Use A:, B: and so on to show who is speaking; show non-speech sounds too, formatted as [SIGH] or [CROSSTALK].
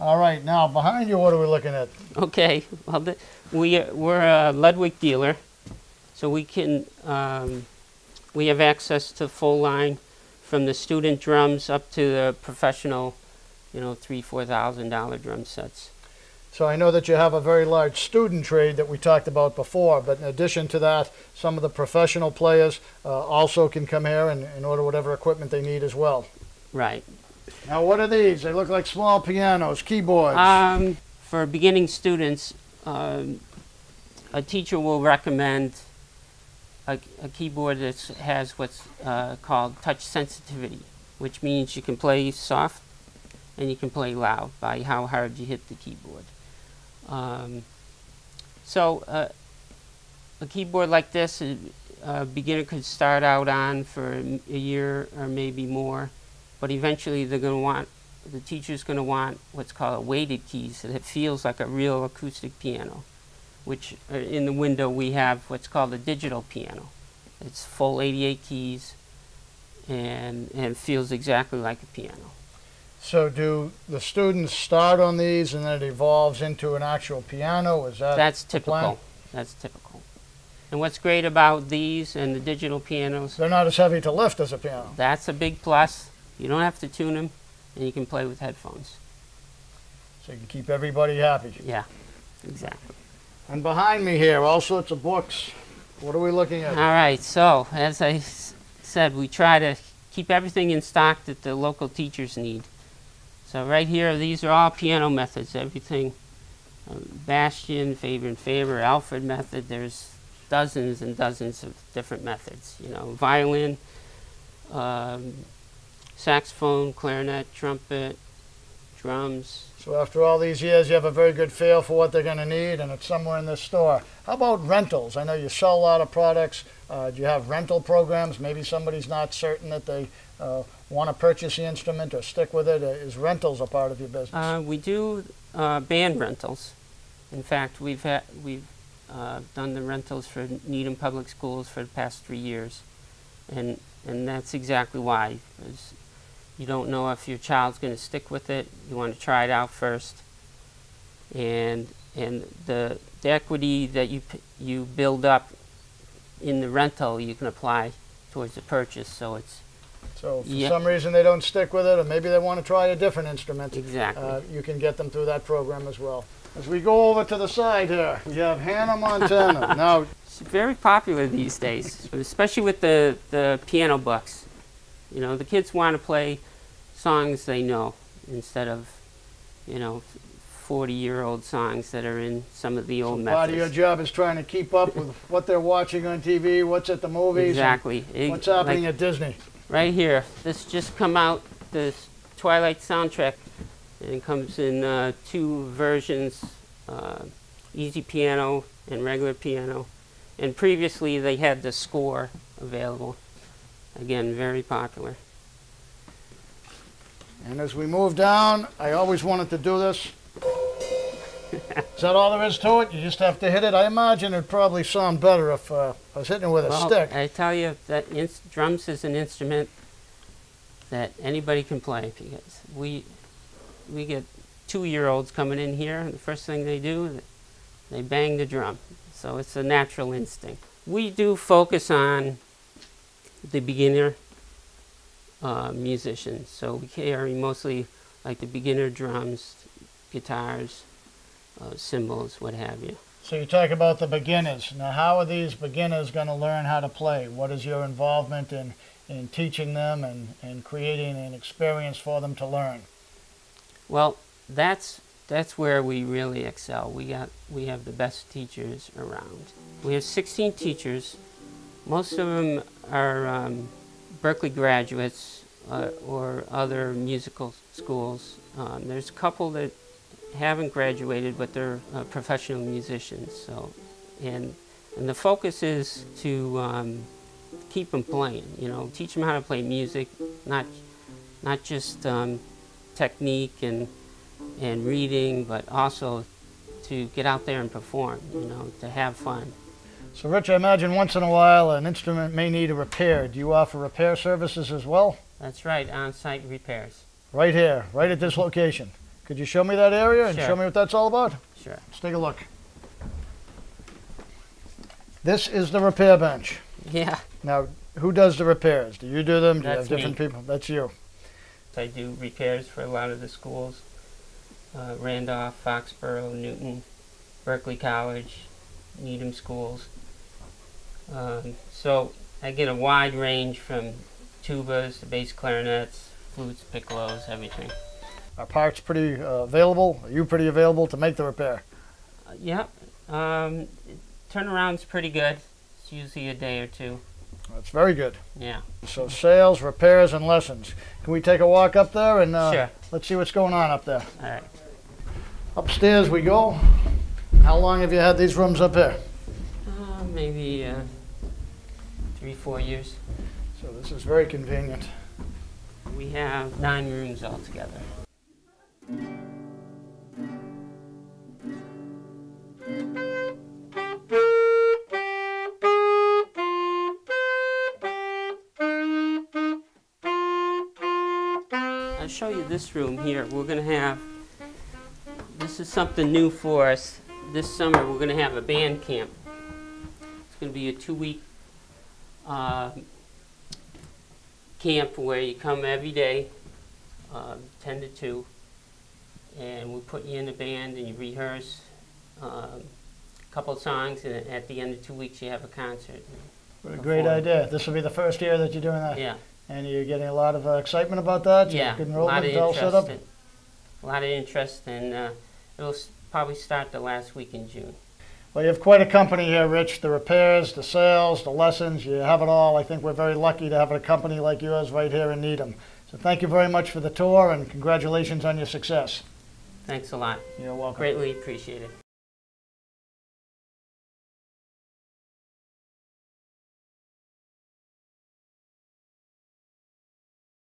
A: All right, now behind you, what are we looking at?
B: Okay, well, the, we, we're a Ludwig dealer, so we can, um, we have access to full line from the student drums up to the professional, you know, three, four thousand dollar drum sets.
A: So I know that you have a very large student trade that we talked about before, but in addition to that, some of the professional players uh, also can come here and, and order whatever equipment they need as well.
B: Right.
A: Now, what are these? They look like small pianos, keyboards.
B: Um, for beginning students, um, a teacher will recommend a, a keyboard that has what's uh, called touch sensitivity, which means you can play soft and you can play loud by how hard you hit the keyboard. Um, so uh, a keyboard like this, a, a beginner could start out on for a year or maybe more, but eventually they're going to want, the teacher's going to want what's called a weighted keys that feels like a real acoustic piano, which uh, in the window we have what's called a digital piano. It's full 88 keys and, and feels exactly like a piano.
A: so do the students start on these and then it evolves into an actual piano? Is that
B: That's
A: the plan?
B: typical. That's typical. And what's great about these and the digital pianos,
A: They're not as heavy to lift as a piano.
B: that's a big plus. You don't have to tune them, and you can play with headphones.
A: So you can keep everybody happy.
B: Yeah, exactly.
A: And behind me here, all sorts of books. What are we looking at?
B: All right, so as I s- said, we try to keep everything in stock that the local teachers need. So right here, these are all piano methods. Everything, um, Bastien, Faber and Faber, Alfred method. There's dozens and dozens of different methods. You know, violin, um, saxophone, clarinet, trumpet, drums.
A: So after all these years, you have a very good feel for what they're going to need, and it's somewhere in this store. How about rentals? I know you sell a lot of products. Uh, do you have rental programs? Maybe somebody's not certain that they uh, want to purchase the instrument or stick with it. Uh, rentals a part of your business?
B: Uh, we do uh, band rentals. In fact, we've we've uh, done the rentals for Needham Public Schools for the past three years, and and that's exactly why. You don't know if your child's going to stick with it. You want to try it out first, and and the the equity that you you build up in the rental, you can apply towards the purchase. So it's
A: so for
B: yeah.
A: some reason they don't stick with it, or maybe they want to try a different instrument,
B: exactly.
A: uh, you can get them through that program as well. As we go over to the side here, we have Hannah Montana. [LAUGHS] now,
B: It's very popular these days, especially with the, the piano books. You know, the kids want to play songs they know instead of, you know, 40 year old songs that are in some of the old
A: part of your job is trying to keep up with what they're watching on TV, what's at the movies,
B: Exactly.
A: What's happening
B: like
A: at Disney.
B: right here, this just come out, this Twilight soundtrack, and it comes in uh, two versions, uh, easy piano and regular piano. And previously they had the score available. Again, very popular.
A: And as we move down, I always wanted to do this. is that all there is to it? You just have to hit it. I imagine it'd probably sound better if uh, I was hitting it with a
B: well,
A: stick.
B: I tell you that drums is an instrument that anybody can play because we we get two-year-olds coming in here, and the first thing they do, they bang the drum. So it's a natural instinct. We do focus on the beginner uh, musicians. So we carry mostly like the beginner drums, guitars, uh, cymbals, what have you.
A: So you talk about the beginners. Now, how are these beginners going to learn how to play? What is your involvement in, in teaching them and, and creating an experience for them to learn?
B: Well, that's that's where we really excel. We got we have the best teachers around. We have 16 teachers. Most of them are um, Berklee graduates uh, or other musical schools. Um, there's a couple that haven't graduated, but they're uh, professional musicians. So, and and the focus is to um, keep them playing. You know, teach them how to play music, not not just um, technique and and reading, but also to get out there and perform. You know, to have fun.
A: So, Rich, I imagine once in a while an instrument may need a repair. Do you offer repair services as well?
B: That's right, on-site repairs.
A: Right here, right at this location. Could you show me that area and
B: Sure.
A: show me what that's all about?
B: Sure.
A: Let's take a look. This is the repair bench.
B: Yeah.
A: Now, who does the repairs? Do you do them? Do you have different
B: me.
A: people? That's you.
B: I do repairs for a lot of the schools. Uh, Randolph, Foxborough, Newton, Berklee College, Needham schools. Um, so I get a wide range from tubas to bass clarinets, flutes, piccolos, everything.
A: Are parts pretty uh, available? Are you pretty available to make the repair?
B: Uh, yep. Um, turnaround's pretty good. It's usually a day or two.
A: That's very good.
B: Yeah.
A: So sales, repairs, and lessons. Can we take a walk up there and uh,
B: Sure.
A: let's see what's going on up there?
B: All right.
A: Upstairs we go. How long have you had these rooms up here?
B: Uh, maybe uh, three, four years.
A: So this is very convenient.
B: We have nine rooms altogether. I'll show you this room here. We're going to have, this is something new for us. This summer, we're going to have a band camp. It's going to be a two-week uh, camp where you come every day, uh, 10 to 2, and we put you in a band and you rehearse um, a couple of songs, and at the end of two weeks, you have a concert.
A: What a great idea. This will be the first year that you're doing that.
B: Yeah,
A: And you're getting a lot of uh, excitement about that?
B: yeah, a lot of
A: all set up?
B: interest. in- A lot of interest, and uh, it'll probably start the last week in June.
A: Well, you have quite a company here, Rich. The repairs, the sales, the lessons, you have it all. I think we're very lucky to have a company like yours right here in Needham. So thank you very much for the tour and congratulations on your success.
B: Thanks a lot.
A: You're welcome.
B: Greatly appreciate it.